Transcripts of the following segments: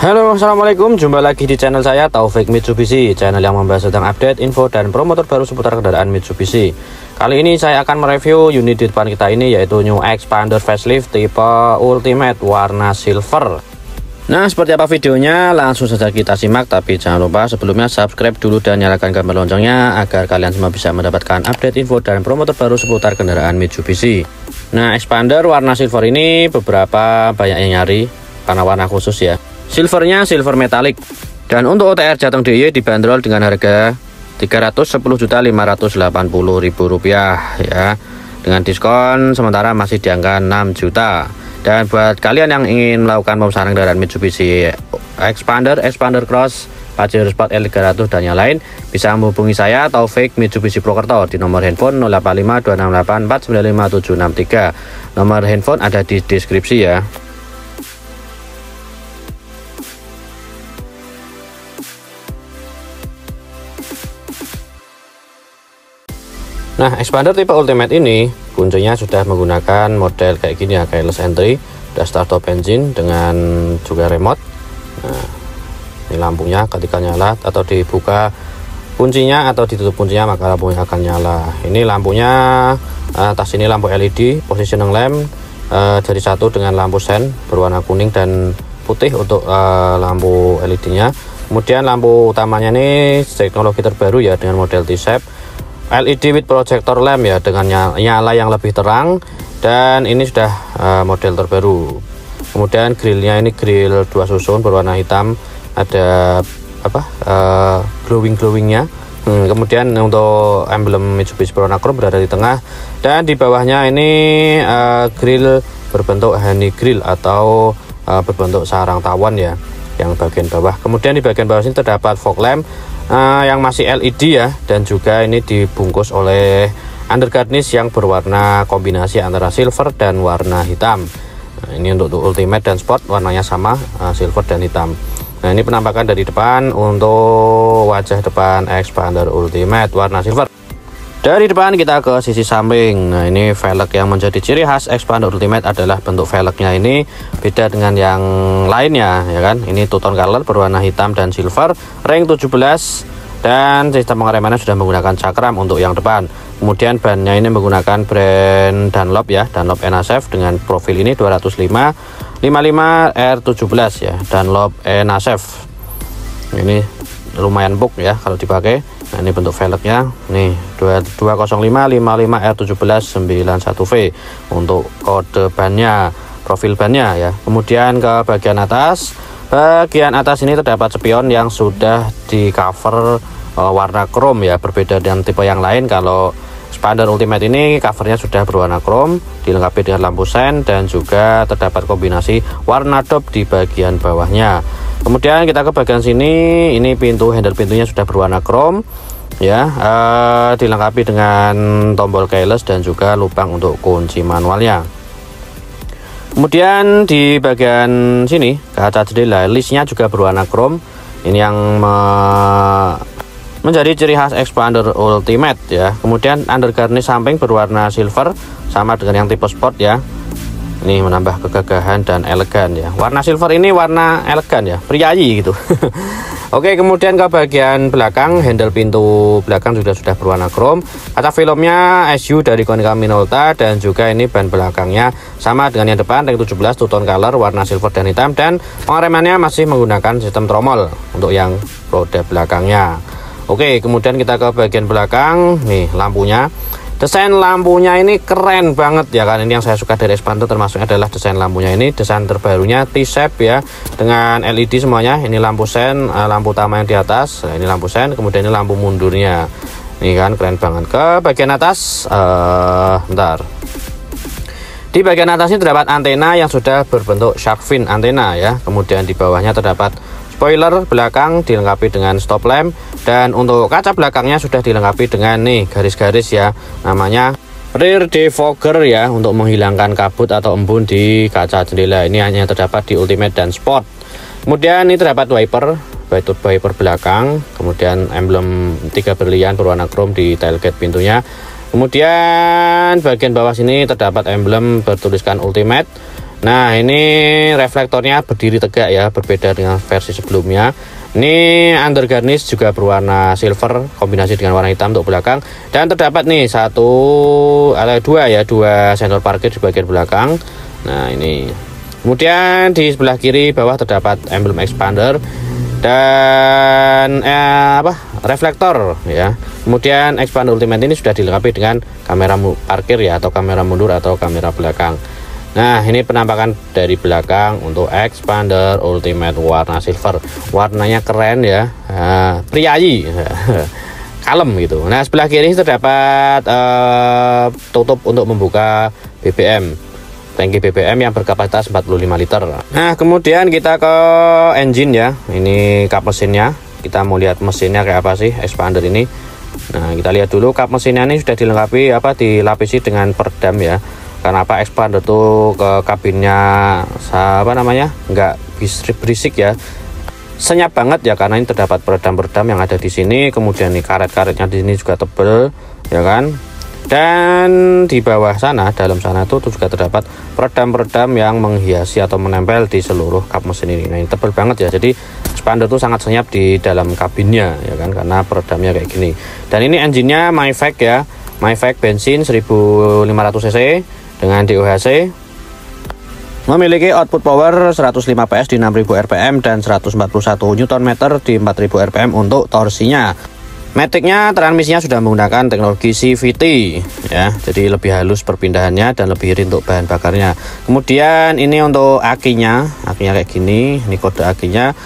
Halo assalamualaikum. Jumpa lagi di channel saya Taufik Mitsubishi. Channel yang membahas tentang update info dan promo terbaru seputar kendaraan Mitsubishi. Kali ini saya akan mereview unit di depan kita ini yaitu New Expander Facelift tipe Ultimate warna silver. Nah seperti apa videonya? Langsung saja kita simak tapi jangan lupa sebelumnya subscribe dulu dan nyalakan gambar loncengnya agar kalian semua bisa mendapatkan update info dan promo terbaru seputar kendaraan Mitsubishi. Nah expander warna silver ini beberapa banyak yang nyari karena warna khusus ya Silvernya silver metallic. Dan untuk OTR Jateng DIY dibanderol dengan harga Rp310.580.000 ya. Dengan diskon sementara masih di angka 6 juta. Dan buat kalian yang ingin melakukan pemesanan kendaraan Mitsubishi Expander, Expander Cross, Pajero Sport L300 dan yang lain bisa menghubungi saya Taufik Mitsubishi Prokerto di nomor handphone 085268495763. Nomor handphone ada di deskripsi ya. Nah, expander tipe ultimate ini kuncinya sudah menggunakan model kayak gini ya, keyless entry, sudah start stop engine dengan juga remote. Nah, ini lampunya ketika nyala atau dibuka kuncinya atau ditutup kuncinya maka lampunya akan nyala. Ini lampunya atas ini lampu LED positioning lamp uh, jadi satu dengan lampu sen berwarna kuning dan putih untuk uh, lampu LED-nya. Kemudian lampu utamanya ini teknologi terbaru ya dengan model T-shape LED with projector lamp ya dengan nyala yang lebih terang. Dan ini sudah uh, model terbaru. Kemudian grillnya ini grill dua susun berwarna hitam. Ada apa uh, glowing glowingnya hmm, kemudian untuk emblem Mitsubishi berwarna chrome berada di tengah. Dan di bawahnya ini uh, grill berbentuk honey grill atau uh, berbentuk sarang tawon ya yang bagian bawah. Kemudian di bagian bawah sini terdapat fog lamp uh, yang masih LED ya dan juga ini dibungkus oleh undergarnish yang berwarna kombinasi antara silver dan warna hitam. Nah, ini untuk ultimate dan sport warnanya sama uh, silver dan hitam. Nah ini penampakan dari depan untuk wajah depan expander ultimate warna silver dari depan kita ke sisi samping. Nah, ini velg yang menjadi ciri khas Expander Ultimate adalah bentuk velgnya ini beda dengan yang lainnya, ya kan? Ini two tone color berwarna hitam dan silver, ring 17 dan sistem pengeremannya sudah menggunakan cakram untuk yang depan. Kemudian bannya ini menggunakan brand Dunlop ya, Dunlop NSF dengan profil ini 205 55 R17 ya, Dunlop NSF. Ini lumayan book ya kalau dipakai nah ini bentuk velgnya. Nih 20555R1791V untuk kode bannya profil bannya ya. Kemudian ke bagian atas. Bagian atas ini terdapat spion yang sudah di cover uh, warna chrome ya. Berbeda dengan tipe yang lain. Kalau Expander Ultimate ini covernya sudah berwarna chrome dilengkapi dengan lampu sen dan juga terdapat kombinasi warna top di bagian bawahnya kemudian kita ke bagian sini ini pintu handle pintunya sudah berwarna chrome ya. Uh, dilengkapi dengan tombol keyless dan juga lubang untuk kunci manualnya. Kemudian di bagian sini kaca jendela listnya juga berwarna chrome. Ini yang me menjadi ciri khas expander ultimate ya. Kemudian undergarnish samping berwarna silver sama dengan yang tipe sport ya ini menambah kegagahan dan elegan ya. Warna silver ini warna elegan ya priayi gitu. Oke kemudian ke bagian belakang handle pintu belakang sudah sudah berwarna chrome. Kaca filmnya SU dari Konica Minolta dan juga ini ban belakangnya. Sama dengan yang depan ring 17 two tone color warna silver dan hitam. Dan pengeremannya masih menggunakan sistem tromol untuk yang roda belakangnya. Oke kemudian kita ke bagian belakang. Nih lampunya desain lampunya ini keren banget ya kan? Ini yang saya suka dari Expander termasuk adalah desain lampunya ini. Desain terbarunya T-shape ya dengan LED semuanya. Ini lampu sen eh, lampu utama yang di atas. Nah, ini lampu sen kemudian ini lampu mundurnya. Ini kan keren banget. Ke bagian atas uh, bentar. Di bagian atas ini terdapat antena yang sudah berbentuk shark fin antena ya. Kemudian di bawahnya terdapat spoiler belakang dilengkapi dengan stop lamp dan untuk kaca belakangnya sudah dilengkapi dengan nih garis-garis ya namanya rear defogger ya untuk menghilangkan kabut atau embun di kaca jendela. Ini hanya terdapat di ultimate dan sport kemudian ini terdapat wiper wiper wiper belakang kemudian emblem tiga berlian berwarna chrome di tailgate pintunya. Kemudian bagian bawah sini terdapat emblem bertuliskan ultimate Nah ini reflektornya berdiri tegak ya berbeda dengan versi sebelumnya Ini undergarnish juga berwarna silver kombinasi dengan warna hitam untuk belakang Dan terdapat nih satu atau dua ya dua sensor parkir di bagian belakang Nah ini Kemudian di sebelah kiri bawah terdapat emblem expander dan eh, apa reflektor ya. Kemudian expander ultimate ini sudah dilengkapi dengan kamera parkir ya atau kamera mundur atau kamera belakang. Nah ini penampakan dari belakang untuk expander ultimate warna silver. Warnanya keren ya. Uh, priayi. Kalem gitu. Nah sebelah kiri terdapat uh, tutup untuk membuka BBM tangki BBM yang berkapasitas 45 liter. Nah kemudian kita ke engine ya. Ini kap mesinnya. Kita mau lihat mesinnya kayak apa sih expander ini. Nah kita lihat dulu kap mesinnya ini sudah dilengkapi apa dilapisi dengan peredam ya karena apa expander tuh ke kabinnya apa namanya nggak berisik ya. Senyap banget ya karena ini terdapat peredam-peredam yang ada di sini. Kemudian nih karet-karetnya di sini juga tebel ya kan? Dan di bawah sana dalam sana itu juga terdapat peredam-peredam yang menghiasi atau menempel di seluruh kap mesin ini. Nah ini tebel banget ya. Jadi expander itu sangat senyap di dalam kabinnya ya kan? Karena peredamnya kayak gini. Dan ini engine-nya MyVac ya. MyVac bensin 1500 cc dengan DOHC memiliki output power 105 PS di 6000 rpm dan 141 Nm di 4000 rpm untuk torsinya Maticnya transmisinya sudah menggunakan teknologi CVT ya, jadi lebih halus perpindahannya dan lebih irit untuk bahan bakarnya. Kemudian ini untuk akinya, akinya kayak gini, ini kode akinya.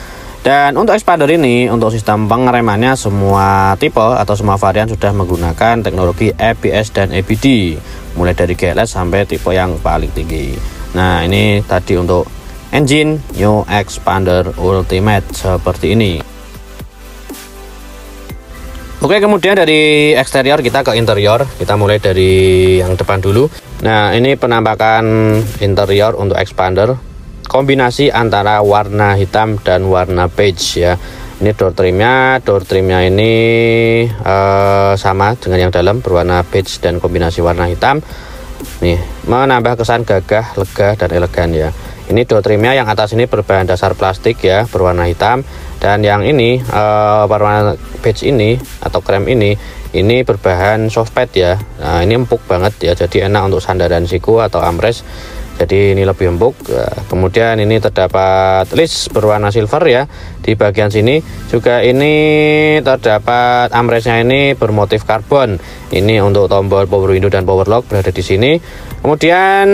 Dan untuk expander ini, untuk sistem pengeremannya semua tipe atau semua varian sudah menggunakan teknologi ABS dan ABD mulai dari GLS sampai tipe yang paling tinggi. Nah ini tadi untuk engine New Expander Ultimate seperti ini. Oke kemudian dari eksterior kita ke interior. Kita mulai dari yang depan dulu. Nah ini penampakan interior untuk expander kombinasi antara warna hitam dan warna beige ya. Ini door trimnya door trimnya ini uh, sama dengan yang dalam berwarna beige dan kombinasi warna hitam. Nih menambah kesan gagah lega dan elegan ya. Ini door trimnya yang atas ini berbahan dasar plastik ya berwarna hitam. Dan yang ini uh, berwarna beige ini atau krem ini ini berbahan soft pad ya. Nah ini empuk banget ya. Jadi enak untuk sandaran siku atau armrest jadi ini lebih empuk. Kemudian ini terdapat list berwarna silver ya. Di bagian sini juga ini terdapat amresnya ini bermotif karbon. Ini untuk tombol power window dan power lock berada di sini. Kemudian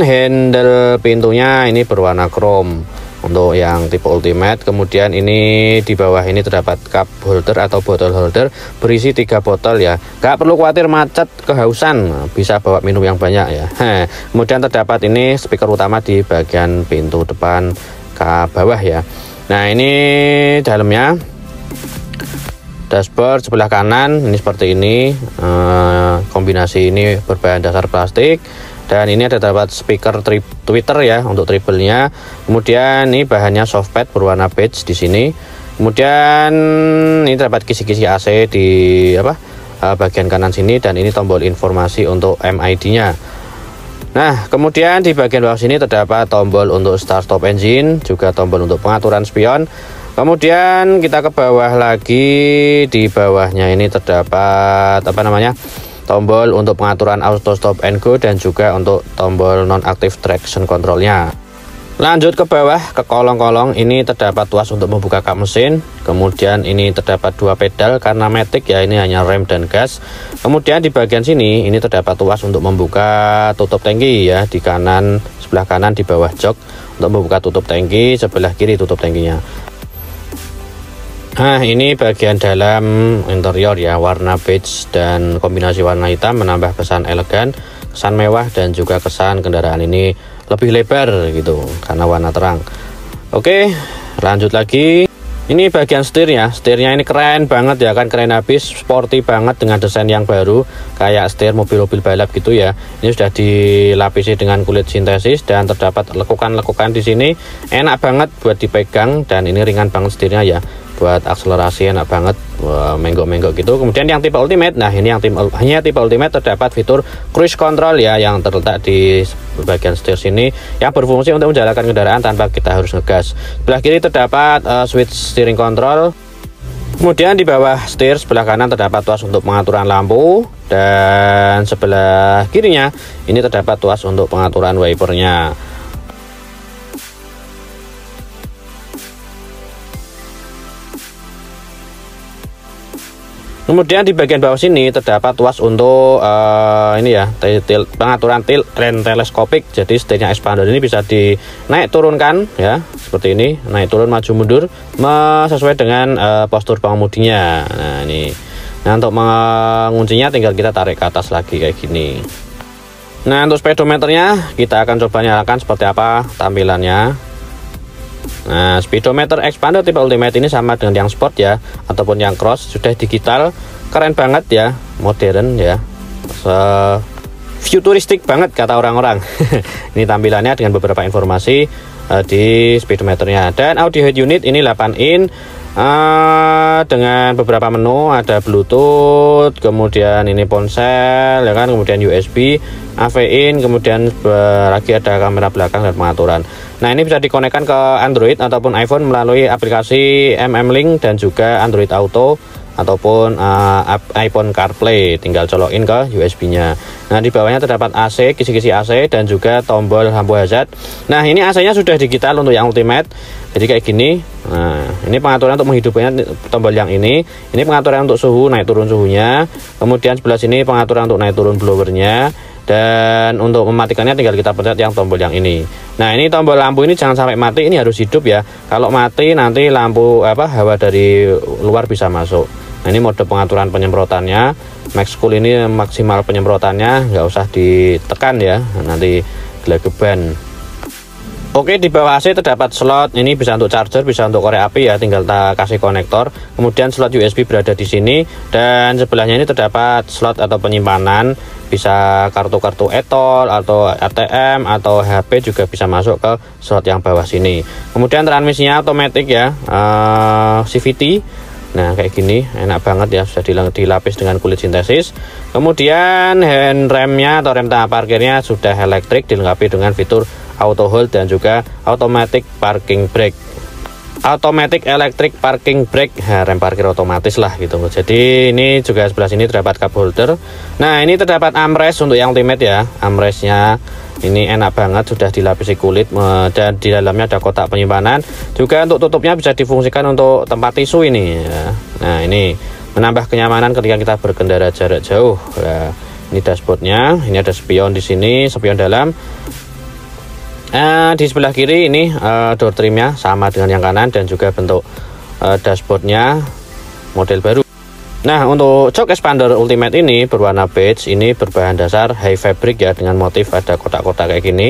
handle pintunya ini berwarna chrome untuk yang tipe ultimate kemudian ini di bawah ini terdapat cup holder atau botol holder berisi tiga botol ya. Gak perlu khawatir macet kehausan. Bisa bawa minum yang banyak ya. Kemudian terdapat ini speaker utama di bagian pintu depan ke bawah ya. Nah ini dalamnya. Dashboard sebelah kanan ini seperti ini. Eh, kombinasi ini berbahan dasar plastik dan ini ada terdapat speaker Twitter ya untuk triple-nya. Kemudian ini bahannya softpad berwarna beige di sini. Kemudian ini terdapat kisi-kisi AC di apa uh, bagian kanan sini dan ini tombol informasi untuk MID-nya. Nah, kemudian di bagian bawah sini terdapat tombol untuk start stop engine, juga tombol untuk pengaturan spion. Kemudian kita ke bawah lagi, di bawahnya ini terdapat apa namanya? Tombol untuk pengaturan auto stop and go dan juga untuk tombol non-aktif traction controlnya. Lanjut ke bawah ke kolong-kolong. Ini terdapat tuas untuk membuka kap mesin. Kemudian ini terdapat dua pedal karena matic ya ini hanya rem dan gas. Kemudian di bagian sini ini terdapat tuas untuk membuka tutup tangki ya di kanan sebelah kanan di bawah jok. Untuk membuka tutup tangki sebelah kiri tutup tangkinya Nah ini bagian dalam interior ya warna beige dan kombinasi warna hitam menambah kesan elegan kesan mewah dan juga kesan kendaraan ini lebih lebar gitu karena warna terang. Oke lanjut lagi. Ini bagian setirnya setirnya ini keren banget ya kan keren habis sporty banget dengan desain yang baru kayak setir mobil-mobil balap gitu ya. Ini sudah dilapisi dengan kulit sintesis dan terdapat lekukan-lekukan di sini. Enak banget buat dipegang dan ini ringan banget setirnya ya buat akselerasi enak banget menggok-menggok gitu. Kemudian yang tipe ultimate nah ini yang tipe hanya tipe ultimate terdapat fitur cruise control ya yang terletak di bagian setir sini yang berfungsi untuk menjalankan kendaraan tanpa kita harus ngegas. Sebelah kiri terdapat uh, switch steering control. Kemudian di bawah setir sebelah kanan terdapat tuas untuk pengaturan lampu. Dan sebelah kirinya ini terdapat tuas untuk pengaturan wipernya. Kemudian di bagian bawah sini terdapat tuas untuk uh, ini ya til, pengaturan til tren teleskopik. Jadi setirnya expander ini bisa dinaik turunkan ya seperti ini, naik turun maju mundur sesuai dengan uh, postur pengemudinya. Nah ini, nah untuk menguncinya tinggal kita tarik ke atas lagi kayak gini. Nah untuk speedometernya kita akan coba nyalakan seperti apa tampilannya. Nah, speedometer expander tipe ultimate ini sama dengan yang sport ya, ataupun yang cross, sudah digital, keren banget ya, modern ya, Se futuristik banget kata orang-orang. ini tampilannya dengan beberapa informasi uh, di speedometernya. Dan audio head unit ini 8 in uh, dengan beberapa menu, ada Bluetooth, kemudian ini ponsel, ya kan, kemudian USB, AV in, kemudian lagi ada kamera belakang dan pengaturan. Nah ini bisa dikonekkan ke Android ataupun iPhone melalui aplikasi MM Link dan juga Android Auto ataupun uh, iPhone CarPlay tinggal colokin ke USB-nya. Nah di bawahnya terdapat AC, kisi-kisi AC dan juga tombol lampu hazard. Nah ini AC-nya sudah digital untuk yang ultimate. Jadi kayak gini. Nah ini pengaturan untuk menghidupnya tombol yang ini. Ini pengaturan untuk suhu naik turun suhunya. Kemudian sebelah sini pengaturan untuk naik turun blowernya dan untuk mematikannya tinggal kita pencet yang tombol yang ini nah ini tombol lampu ini jangan sampai mati ini harus hidup ya kalau mati nanti lampu apa hawa dari luar bisa masuk nah ini mode pengaturan penyemprotannya. Max cool ini maksimal penyemprotannya nggak usah ditekan ya. Nanti gelageban Oke di bawah AC terdapat slot. Ini bisa untuk charger bisa untuk korek api ya tinggal kita kasih konektor. Kemudian slot USB berada di sini. Dan sebelahnya ini terdapat slot atau penyimpanan. Bisa kartu-kartu etol atau ATM atau HP juga bisa masuk ke slot yang bawah sini. Kemudian transmisinya otomatis ya. Uh, eh, CVT Nah kayak gini enak banget ya sudah dilapis dengan kulit sintesis. Kemudian hand remnya atau rem tengah parkirnya sudah elektrik dilengkapi dengan fitur auto hold dan juga automatic parking brake. Automatic electric parking brake. Ya, rem parkir otomatis lah gitu jadi ini juga sebelah sini terdapat cup holder. Nah ini terdapat armrest untuk yang ultimate ya. Armrestnya ini enak banget sudah dilapisi kulit dan di dalamnya ada kotak penyimpanan juga untuk tutupnya bisa difungsikan untuk tempat tisu ini ya. nah ini menambah kenyamanan ketika kita berkendara jarak jauh nah, ini dashboardnya ini ada spion di sini spion dalam Uh, di sebelah kiri ini uh, door trimnya sama dengan yang kanan dan juga bentuk uh, dashboardnya model baru. Nah untuk jok expander ultimate ini berwarna beige ini berbahan dasar high fabric ya dengan motif ada kotak-kotak kayak gini.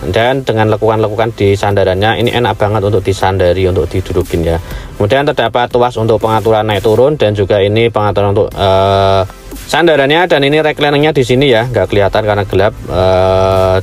Dan dengan lekukan-lekukan di sandarannya ini enak banget untuk disandari untuk didudukin ya. Kemudian terdapat tuas untuk pengaturan naik turun dan juga ini pengaturan untuk uh, sandarannya dan ini reklainernya di sini ya nggak kelihatan karena gelap. E,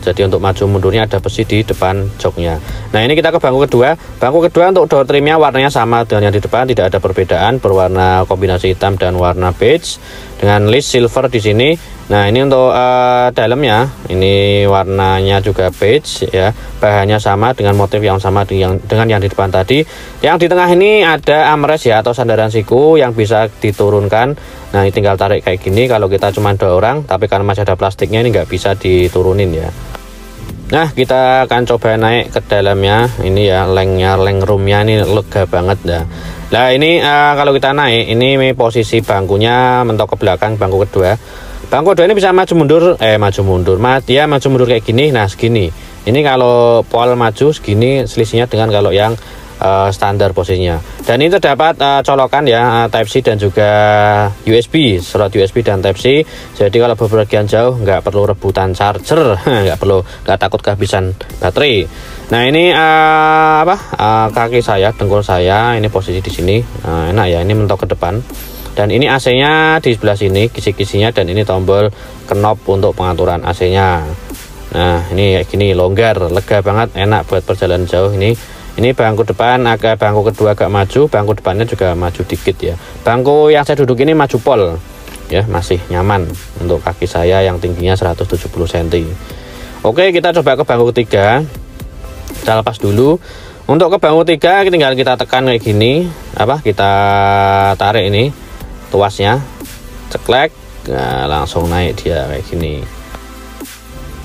jadi untuk maju mundurnya ada besi di depan joknya. Nah ini kita ke bangku kedua. Bangku kedua untuk door trimnya warnanya sama dengan yang di depan tidak ada perbedaan berwarna kombinasi hitam dan warna beige. Dengan list silver di sini Nah ini untuk uh, dalamnya ini warnanya juga beige ya. Bahannya sama dengan motif yang sama dengan, dengan yang di depan tadi. Yang di tengah ini ada armrest ya atau sandaran siku yang bisa diturunkan. Nah ini tinggal tarik kayak gini. Kalau kita cuma dua orang tapi karena masih ada plastiknya ini nggak bisa diturunin ya. Nah kita akan coba naik ke dalamnya. Ini ya lengnya leng roomnya ini lega banget ya Nah ini uh, kalau kita naik ini posisi bangkunya mentok ke belakang bangku kedua Bangku kedua ini bisa maju mundur, eh maju mundur, Ma, dia maju mundur kayak gini, nah segini. Ini kalau pol maju segini selisihnya dengan kalau yang uh, standar posisinya. Dan ini terdapat uh, colokan ya uh, Type C dan juga USB, slot USB dan Type C. Jadi kalau bepergian jauh nggak perlu rebutan charger, nggak perlu nggak takut kehabisan baterai. Nah ini uh, apa uh, kaki saya, dengkul saya, ini posisi di sini, uh, enak ya, ini mentok ke depan dan ini AC-nya di sebelah sini kisi-kisinya dan ini tombol knob untuk pengaturan AC-nya. Nah ini kayak gini longgar lega banget enak buat perjalanan jauh ini. Ini bangku depan agak bangku kedua agak maju bangku depannya juga maju dikit ya. Bangku yang saya duduk ini maju pol ya masih nyaman untuk kaki saya yang tingginya 170 cm oke kita coba ke bangku ketiga. Kita lepas dulu. Untuk ke bangku tiga tinggal kita tekan kayak gini. Apa? Kita tarik ini tuasnya ceklek nah, langsung naik dia kayak gini.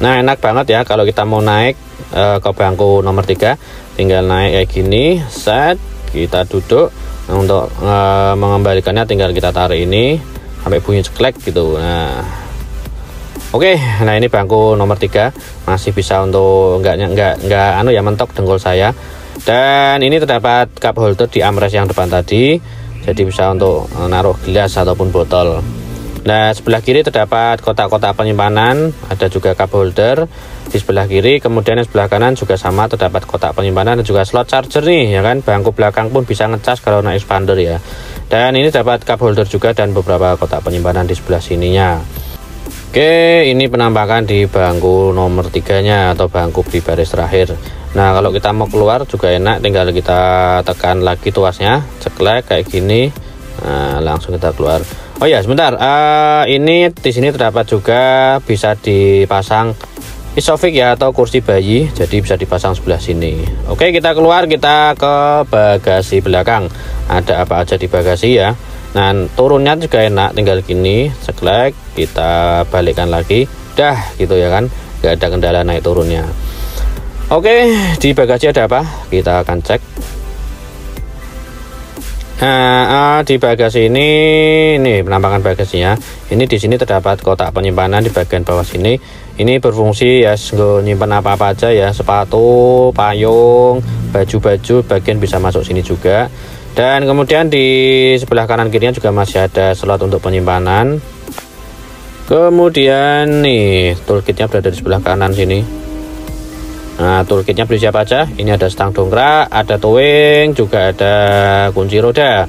Nah enak banget ya kalau kita mau naik uh, ke bangku nomor 3 tinggal naik kayak gini set kita duduk. Nah, untuk uh, mengembalikannya tinggal kita tarik ini sampai bunyi ceklek gitu. Nah. Oke, nah ini bangku nomor 3 masih bisa untuk enggak enggak enggak anu ya mentok dengkul saya. Dan ini terdapat cup holder di armrest yang depan tadi, jadi bisa untuk eh, naruh gelas ataupun botol. Nah, sebelah kiri terdapat kotak-kotak penyimpanan, ada juga cup holder di sebelah kiri, kemudian yang sebelah kanan juga sama terdapat kotak penyimpanan dan juga slot charger nih, ya kan? Bangku belakang pun bisa ngecas kalau naik expander ya. Dan ini dapat cup holder juga dan beberapa kotak penyimpanan di sebelah sininya. Oke, ini penampakan di bangku nomor tiganya atau bangku di baris terakhir. Nah, kalau kita mau keluar juga enak, tinggal kita tekan lagi tuasnya, ceklek kayak gini. Nah, langsung kita keluar. Oh ya, sebentar. Uh, ini di sini terdapat juga bisa dipasang isofix ya atau kursi bayi, jadi bisa dipasang sebelah sini. Oke, kita keluar, kita ke bagasi belakang. Ada apa aja di bagasi ya? Nah, turunnya juga enak, tinggal gini, seklek, kita balikkan lagi, dah gitu ya kan, Gak ada kendala naik turunnya. Oke, di bagasi ada apa? Kita akan cek. Nah, uh, di bagasi ini, ini penampakan bagasinya. Ini di sini terdapat kotak penyimpanan di bagian bawah sini. Ini berfungsi ya, nyimpan apa-apa aja ya, sepatu, payung, baju-baju, bagian bisa masuk sini juga. Dan kemudian di sebelah kanan kirinya juga masih ada slot untuk penyimpanan. Kemudian nih, toolkitnya berada di sebelah kanan sini. Nah, toolkitnya beli siapa aja? Ini ada stang dongkrak, ada towing, juga ada kunci roda.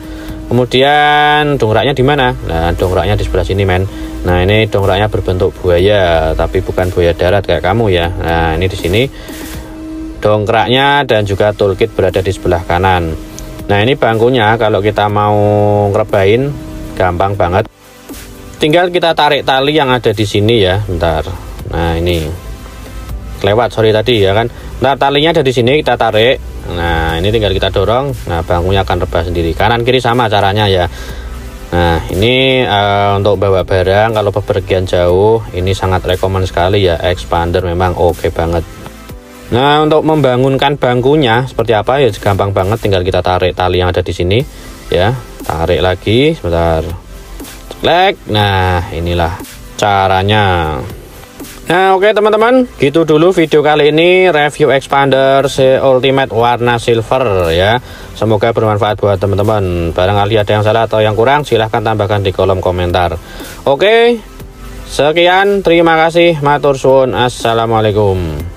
Kemudian dongkraknya di mana? Nah, dongkraknya di sebelah sini, men. Nah, ini dongkraknya berbentuk buaya, tapi bukan buaya darat kayak kamu ya. Nah, ini di sini dongkraknya dan juga toolkit berada di sebelah kanan. Nah, ini bangkunya kalau kita mau ngerebain gampang banget. Tinggal kita tarik tali yang ada di sini ya, bentar. Nah, ini lewat sorry tadi ya kan? Nah talinya ada di sini kita tarik. Nah ini tinggal kita dorong. Nah bangkunya akan rebah sendiri. Kanan kiri sama caranya ya. Nah ini uh, untuk bawa barang kalau bepergian jauh ini sangat rekomend sekali ya. Expander memang oke okay banget. Nah, untuk membangunkan bangkunya seperti apa? Ya gampang banget. Tinggal kita tarik tali yang ada di sini ya. Tarik lagi sebentar. Ceklek. Nah, inilah caranya. Nah oke okay, teman-teman. Gitu dulu video kali ini review expander ultimate warna silver ya. Semoga bermanfaat buat teman-teman. Barangkali ada yang salah atau yang kurang silahkan tambahkan di kolom komentar. Oke okay, sekian. Terima kasih. Matur suun assalamualaikum